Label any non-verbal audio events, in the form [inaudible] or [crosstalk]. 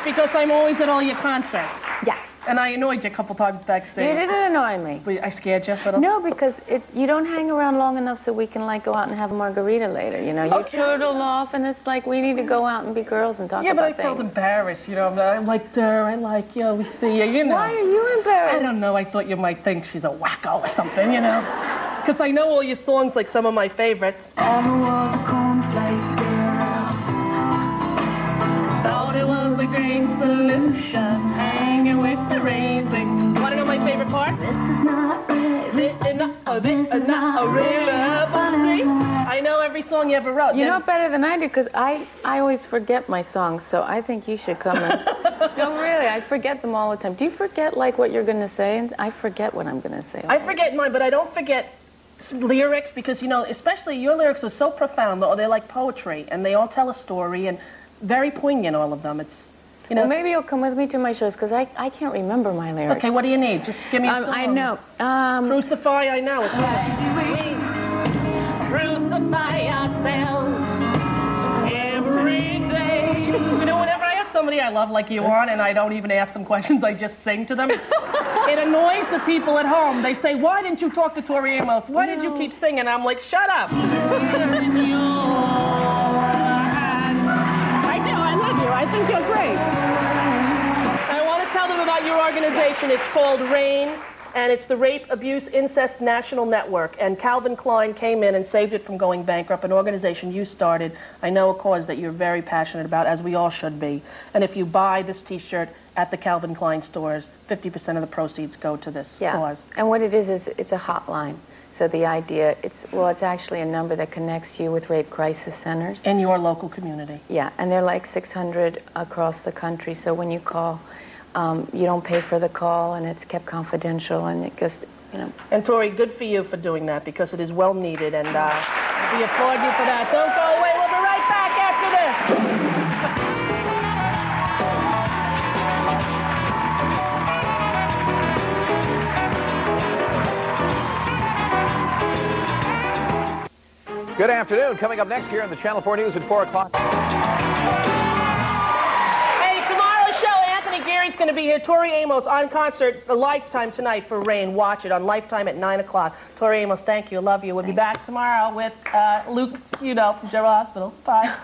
off because I'm always at all your concerts. Yeah. And I annoyed you a couple times backstage. You backstage. didn't annoy me. But I scared you a little? No, because it, you don't hang around long enough so we can like go out and have a margarita later. You know, you Okay. turtle off, and it's like we need to go out and be girls and talk Yeah, but I about felt embarrassed. You know, I liked her. I like you. We see you. You know. Why are you embarrassed? I don't know. I thought you might think she's a wacko or something, you know? Because I know all your songs, like some of my favorites. Ever solution. Hanging with the raising. Want to know my favorite part? This is not real. This is not, uh, this is not a real love story. I know every song you ever wrote. You know better than I do because I, I always forget my songs, so I think you should come and. [laughs] no, really, I forget them all the time. Do you forget like what you're going to say? And I forget what I'm going to say. I forget mine, but I don't forget lyrics because you know, especially your lyrics are so profound, or they're like poetry, and they all tell a story, and very poignant. All of them. It's you know. Well, maybe you'll come with me to my shows because I, I can't remember my lyrics. okay, what do you need? Just give me a Um, song. I know. Um, Crucify, I know. It's Crucify ourselves every day. You know, whenever I have somebody I love like you on, and I don't even ask them questions, I just sing to them. [laughs] it annoys the people at home. They say, "Why didn't you talk to Tori Amos? Why did you keep singing?" I'm like, "Shut up." I love you. I think you're great. I want to tell them about your organization. It's called RAINN, and it's the Rape, Abuse, Incest National Network. And Calvin Klein came in and saved it from going bankrupt, an organization you started. I know a cause that you're very passionate about, as we all should be. And if you buy this T-shirt at the Calvin Klein stores, 50% of the proceeds go to this yeah. cause. And what it is is it's a hotline. So the idea, it's well, it's actually a number that connects you with rape crisis centers. In your local community. Yeah, and they're like 600 across the country. So when you call, um, you don't pay for the call, and it's kept confidential, and it just, you know. And Tori, good for you for doing that because it is well needed, and uh, we applaud you for that. Don't go away. We'll be right back after this. Good afternoon. Coming up next here on the Channel 4 News at 4 o'clock. Hey, tomorrow's show, Anthony Geary's going to be here. Tori Amos on concert, a Lifetime tonight for RAINN. Watch it on Lifetime at 9 o'clock. Tori Amos, thank you. Love you. We'll be back tomorrow with uh, Luke, you know, from General Hospital. Bye.